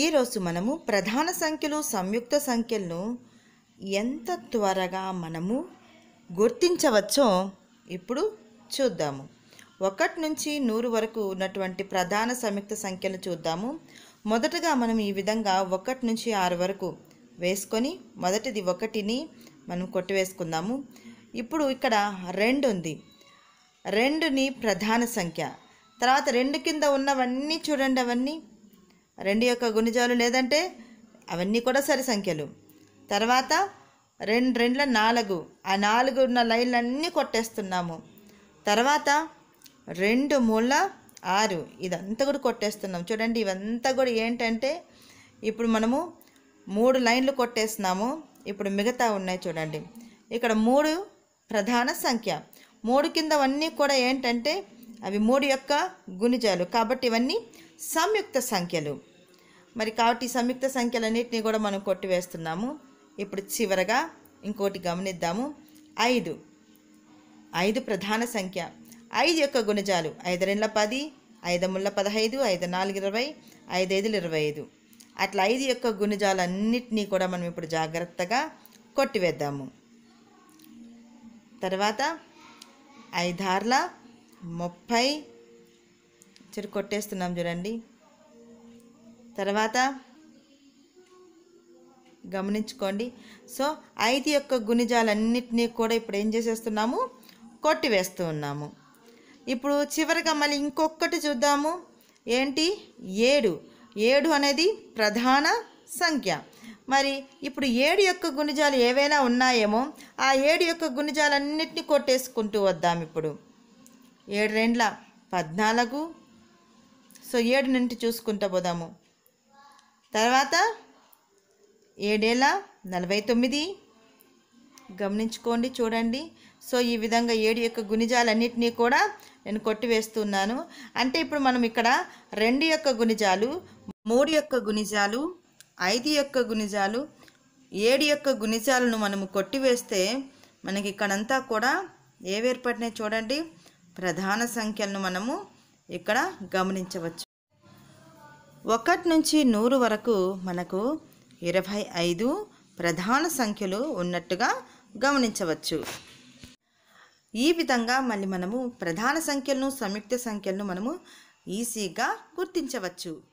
ఈరోజు మనము ప్రధాన సంఖ్యలు సంయుక్త సంఖ్యలను ఎంత త్వరగా మనము గుర్తించవచ్చో ఇప్పుడు చూద్దాము. ఒకటి నుంచి నూరు వరకు ఉన్నటువంటి ప్రధాన సంయుక్త సంఖ్యలు చూద్దాము. మొదటగా మనం ఈ విధంగా ఒకటి నుంచి ఆరు వరకు వేసుకొని మొదటిది ఒకటిని మనం కొట్టివేసుకుందాము. ఇప్పుడు ఇక్కడ రెండు ఉంది. రెండుని ప్రధాన సంఖ్య. తర్వాత రెండు కింద ఉన్నవన్నీ చూడండి అవన్నీ. రెండు యొక్క గుణిజాలు లేదంటే అవన్నీ కూడా సరి సంఖ్యలు. తర్వాత రెండు రెండుల నాలుగు. ఆ నాలుగు ఉన్న లైన్లన్నీ కొట్టేస్తున్నాము. తర్వాత రెండు మూల ఆరు. ఇదంతా కూడా కొట్టేస్తున్నాం చూడండి ఇవంతా కూడా ఏంటంటే ఇప్పుడు మనము మూడు లైన్లు కొట్టేస్తున్నాము. ఇప్పుడు మిగతా ఉన్నాయి చూడండి. ఇక్కడ మూడు ప్రధాన సంఖ్య. మూడు కిందవన్నీ కూడా ఏంటంటే అవి మూడు యొక్క గుణిజాలు. కాబట్టి ఇవన్నీ సంయుక్త సంఖ్యలు. మరి కాబట్టి సంయుక్త సంఖ్యలన్నింటినీ కూడా మనం కొట్టివేస్తున్నాము. ఇప్పుడు చివరగా ఇంకోటి గమనిద్దాము. ఐదు. ఐదు ప్రధాన సంఖ్య. ఐదు యొక్క గుణజాలు. ఐదు రెండ్ల పది ఐదు ముళ్ళ పదహైదు ఐదు నాలుగు ఇరవై ఐదు ఐదులు ఇరవై ఐదు అట్లా ఐదు యొక్క గుణజాలన్నింటినీ కూడా మనం ఇప్పుడు జాగ్రత్తగా కొట్టివేద్దాము. తర్వాత ఐదార్ల ముప్పై. చిరు కొట్టేస్తున్నాం చూడండి. తర్వాత గమనించుకోండి. సో ఐదు యొక్క గుణిజాలన్నింటినీ కూడా ఇప్పుడు ఏం చేసేస్తున్నాము? కొట్టివేస్తూ ఉన్నాము. ఇప్పుడు చివరిగా మళ్ళీ ఇంకొకటి చూద్దాము. ఏంటి? ఏడు. ఏడు అనేది ప్రధాన సంఖ్య. మరి ఇప్పుడు ఏడు యొక్క గుణిజాలు ఏవైనా ఉన్నాయేమో ఆ ఏడు యొక్క గుణిజాలన్నింటినీ కొట్టేసుకుంటూ వద్దాం ఇప్పుడు. ఏడు రెండ్ల పద్నాలుగు. సో ఏడు నుండి చూసుకుంటూ పోదాము. తర్వాత ఏడేళ్ళ? నలభై తొమ్మిది గమనించుకోండి చూడండి. సో ఈ విధంగా ఏడు యొక్క గుణిజాలన్నింటినీ కూడా నేను కొట్టివేస్తున్నాను. అంటే ఇప్పుడు మనం ఇక్కడ రెండు యొక్క గుణిజాలు మూడు యొక్క గుణిజాలు ఐదు యొక్క గుణిజాలు ఏడు యొక్క గుణిజాలను మనము కొట్టివేస్తే మనకి ఇక్కడంతా కూడా ఏవి ఏర్పడినాయి చూడండి. ప్రధాన సంఖ్యలను మనము ఇక్కడ గమనించవచ్చు. ఒకటి నుంచి నూరు వరకు మనకు ఇరవై ఐదు ప్రధాన సంఖ్యలు ఉన్నట్టుగా గమనించవచ్చు. ఈ విధంగా మళ్ళీ మనము ప్రధాన సంఖ్యలను సంయుక్త సంఖ్యలను మనము ఈజీగా గుర్తించవచ్చు.